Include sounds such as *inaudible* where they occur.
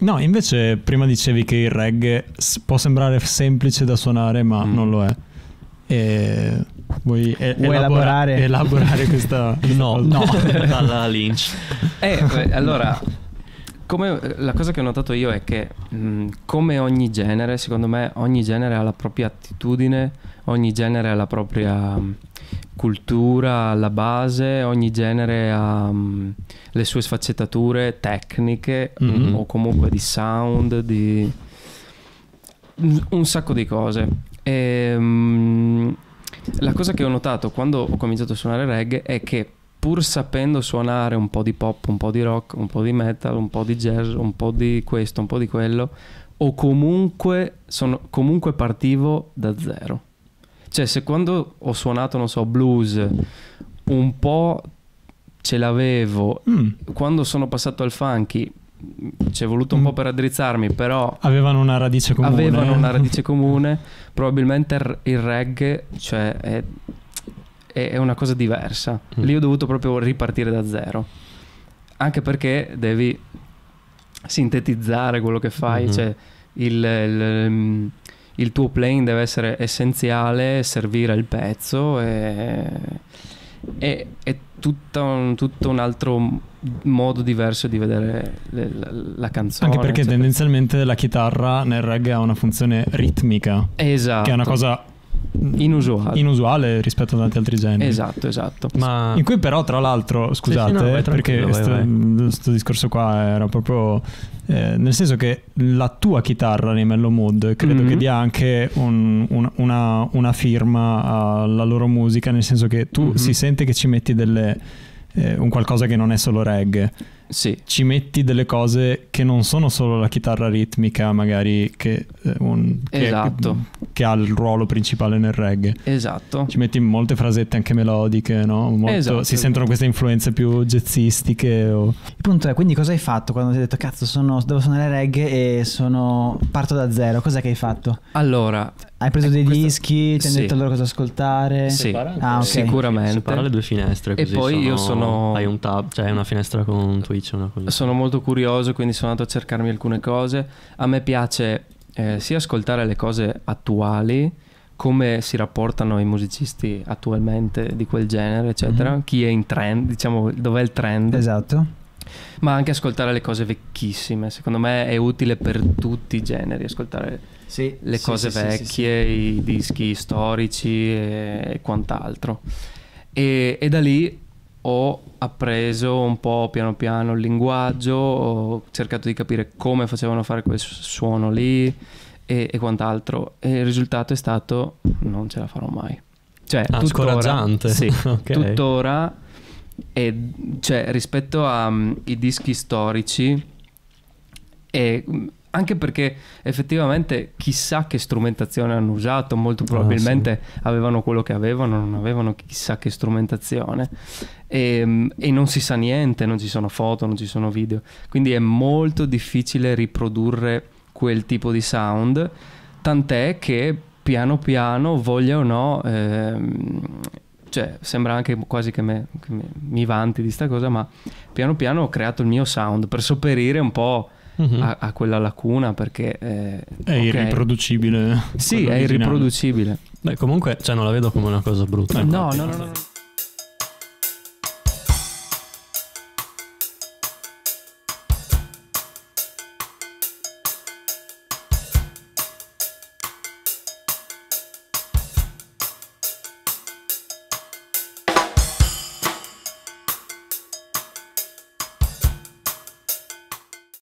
No, invece prima dicevi che il reggae può sembrare semplice da suonare, ma Mm. non lo è. E vuoi, e- Vuoi elabora- elaborare? elaborare questa, *laughs* questa No, cosa? *laughs* dalla Lynch. Eh, beh, allora, come, la cosa che ho notato io è che mh, come ogni genere, secondo me ogni genere ha la propria attitudine, ogni genere ha la propria mh, cultura alla base, ogni genere ha mh, le sue sfaccettature tecniche mh, Mhm. o comunque di sound, di un sacco di cose. E, mh, la cosa che ho notato quando ho cominciato a suonare reggae è che pur sapendo suonare un po' di pop, un po' di rock, un po' di metal, un po' di jazz, un po' di questo, un po' di quello, o comunque, sono, comunque partivo da zero. Cioè se quando ho suonato, non so, blues, un po' ce l'avevo, Mm, quando sono passato al funky ci è voluto un Mm. po' per addrizzarmi, però avevano una radice comune. avevano una *laughs* radice comune, probabilmente il- reggae cioè, è, è- una cosa diversa. Mm. Lì ho dovuto proprio ripartire da zero, anche perché devi sintetizzare quello che fai, Mhm. cioè il, il- il tuo playing deve essere essenziale, servire il pezzo e, e- è tutta un, tutto un altro modo diverso di vedere le- la, la canzone. Anche perché eccetera. tendenzialmente la chitarra nel reggae ha una funzione ritmica, Esatto. che è una cosa Inusuale. inusuale rispetto ad tanti altri generi. Esatto, esatto. Ma In cui però tra l'altro, scusate, sì, no, vai perché questo discorso qua era proprio eh, nel senso che la tua chitarra nei Mellow Mood credo Mhm. che dia anche un- un- una, una firma alla loro musica, nel senso che tu Mhm. si sente che ci metti delle, eh, un qualcosa che non è solo reggae, Sì, ci metti delle cose che non sono solo la chitarra ritmica magari che, eh, un- che- Esatto. Che ha il ruolo principale nel reggae. esatto. Ci metti molte frasette anche melodiche, no? Molto- Esatto. Si sentono queste influenze più jazzistiche. O... Il punto è, quindi cosa hai fatto quando ti hai detto cazzo sono, devo suonare reggae e sono, parto da zero? Cos'è che hai fatto? Allora, Hai preso Eh, dei questo- dischi, ti hanno sì. detto loro cosa ascoltare? Sì. Ah, ok. Sicuramente. Separa le due finestre E così poi io sono- Hai un tab, cioè una finestra con Twitch una cosa. sono molto curioso, quindi sono andato a cercarmi alcune cose. A me piace eh, sia ascoltare le cose attuali, come si rapportano i musicisti attualmente di quel genere, eccetera. Mhm. Chi è in trend, diciamo, dov'è il trend. Esatto. Ma anche ascoltare le cose vecchissime. Secondo me è utile per tutti i generi ascoltare Sì, le sì, cose sì, sì, sì, sì. vecchie, i dischi storici e, e quant'altro. E, e da lì ho appreso un po' piano piano il linguaggio, ho cercato di capire come facevano fare quel su- suono lì e, e quant'altro. E il risultato è stato non ce la farò mai. Cioè, Ah, tuttora, scoraggiante. sì, *laughs* Ok. tuttora, e, cioè, rispetto ai dischi storici, mm, anche perché effettivamente chissà che strumentazione hanno usato, molto probabilmente avevano quello che avevano, non avevano chissà che strumentazione. E, mm, e non si sa niente, non ci sono foto, non ci sono video, quindi è molto difficile riprodurre quel tipo di sound, tant'è che piano piano, voglia o no, ehm, cioè sembra anche quasi che, me- che me- mi vanti di sta cosa, ma piano piano ho creato il mio sound per sopperire un po' Mhm. a, a quella lacuna perché eh, È ok. irriproducibile. Sì, è originale. irriproducibile. Beh, comunque, cioè, non la vedo come una cosa brutta. No, no, no, no.